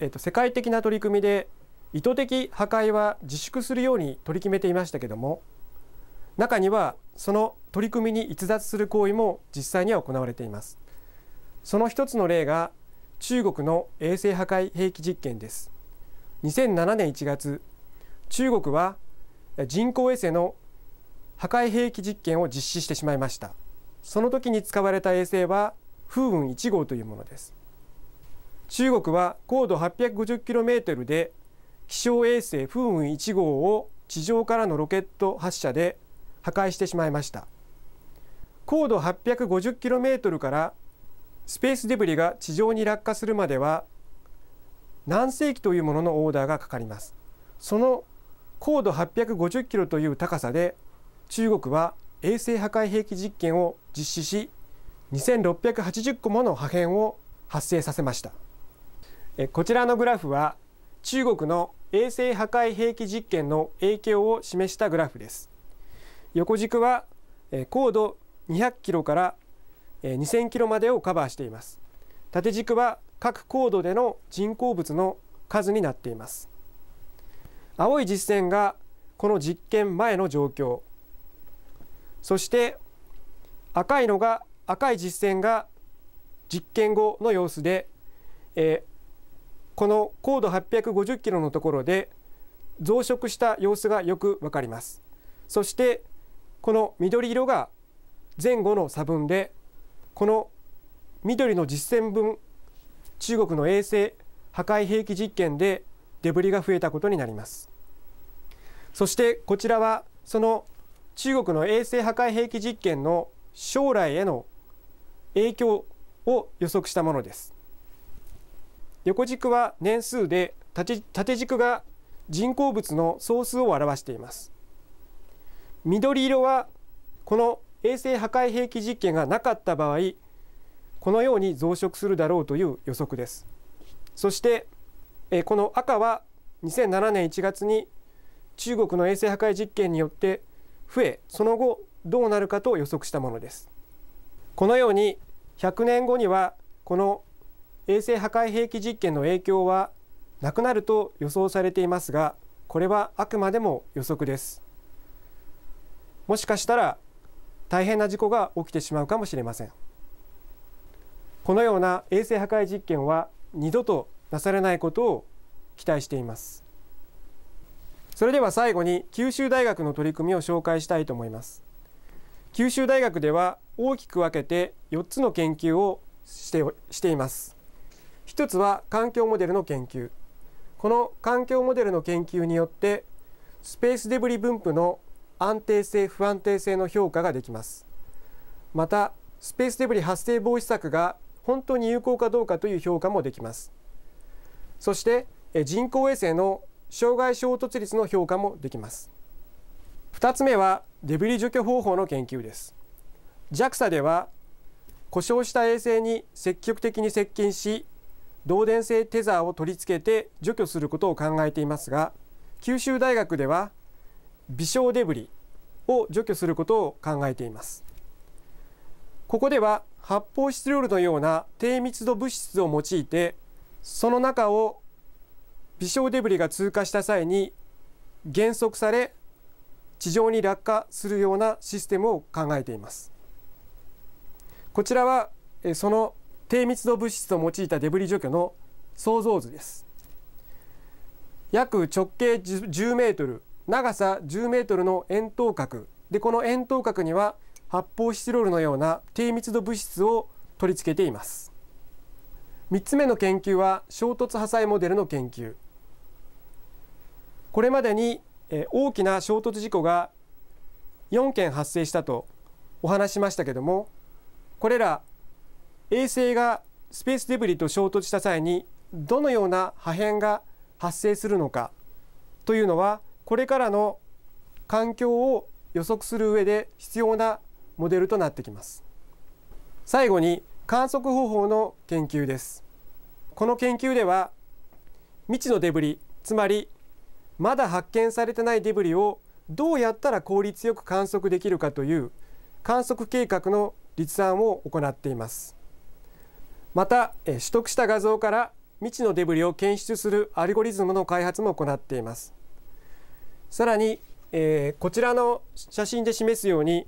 えっと、世界的な取り組みで意図的破壊は自粛するように取り決めていましたけども中にはその取り組みに逸脱する行為も実際には行われています。その一つの例が中国の衛星破壊兵器実験です。2007年1月中国は人工衛星の破壊兵器実験を実施してしまいました。その時に使われた衛星は風雲1号というものです。中国は高度 850km で気象衛星風雲1号を地上からのロケット発射で破壊してしまいました。高度 850km からスペースデブリが地上に落下するまでは何世紀というもののオーダーがかかります。その高度850キロという高さで中国は衛星破壊兵器実験を実施し2680個もの破片を発生させました。こちらのグラフは中国の衛星破壊兵器実験の影響を示したグラフです。横軸は高度200キロから2000キロまでをカバーしています。縦軸は各高度での人工物の数になっています。青い実線がこの実験前の状況。そして赤いのが赤い実線が実験後の様子で、えー、この高度850キロのところで増殖した様子がよくわかります。そしてこの緑色が前後の差分でこの緑の実線分中国の衛星破壊兵器実験でデブリが増えたことになります。そしてこちらはその中国の衛星破壊兵器実験の将来への影響を予測したものです。横軸は年数で縦軸が人工物の総数を表しています。緑色はこの衛星破壊兵器実験がなかった場合このように増殖するだろうという予測です。そしてこの赤は2007年1月に中国の衛星破壊実験によって増えその後どうなるかと予測したものです。このように100年後にはこの衛星破壊兵器実験の影響はなくなると予想されていますがこれはあくまでも予測です。もしかしたら大変な事故が起きてしまうかもしれません。このような衛星破壊実験は二度となされないことを期待しています。それでは最後に九州大学の取り組みを紹介したいと思います。九州大学では大きく分けて4つの研究をしてしています。一つは環境モデルの研究。この環境モデルの研究によってスペースデブリ分布の安定性不安定性の評価ができます。またスペースデブリ発生防止策が本当に有効かどうかという評価もできます。そして人工衛星の障害衝突率の評価もできます。2つ目はデブリ除去方法の研究です。JAXA では故障した衛星に積極的に接近し導電性テザーを取り付けて除去することを考えていますが九州大学では微小デブリを除去することを考えています。ここでは発泡スチロールのような低密度物質を用いてその中を微小デブリが通過した際に減速され地上に落下するようなシステムを考えています。こちらはその低密度物質を用いたデブリ除去の想像図です。約直径10メートル長さ10メートルの円筒角。でこの円筒角には発泡スチロールのような低密度物質を取り付けています。3つ目の研究は衝突破砕モデルの研究。これまでに大きな衝突事故が4件発生したとお話しましたけどもこれら衛星がスペースデブリと衝突した際にどのような破片が発生するのかというのはこれからの環境を予測する上で必要なモデルとなってきます。最後に観測方法の研究です。この研究では未知のデブリつまりまだ発見されてないデブリをどうやったら効率よく観測できるかという観測計画の立案を行っています。また取得した画像から未知のデブリを検出するアルゴリズムの開発も行っています。さらに、えー、こちらの写真で示すように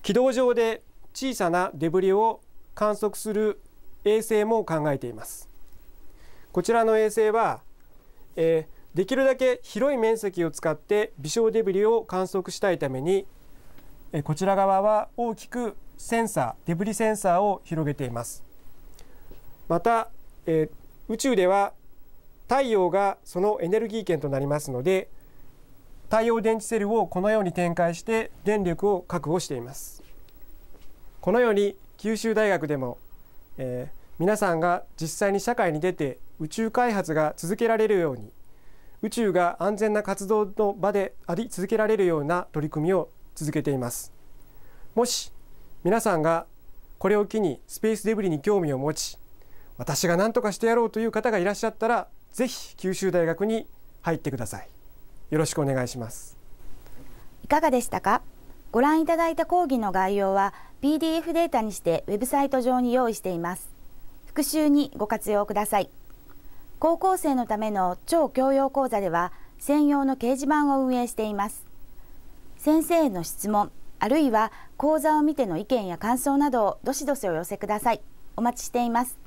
軌道上で小さなデブリを観測する衛星も考えています。こちらの衛星は、えー、できるだけ広い面積を使って微小デブリを観測したいために、えー、こちら側は大きくセンサーデブリセンサーを広げています。また、えー、宇宙では太陽がそのエネルギー源となりますので太陽電池セルをこのように展開して電力を確保しています。このように九州大学でも、えー、皆さんが実際に社会に出て宇宙開発が続けられるように宇宙が安全な活動の場であり続けられるような取り組みを続けています。もし皆さんがこれを機にスペースデブリに興味を持ち私が何とかしてやろうという方がいらっしゃったらぜひ九州大学に入ってください。よろしくお願いします。いかがでしたか？ご覧いただいた講義の概要は PDF データにしてウェブサイト上に用意しています。復習にご活用ください。高校生のための超教養講座では専用の掲示板を運営しています。先生への質問あるいは講座を見ての意見や感想などをどしどしお寄せください。お待ちしています。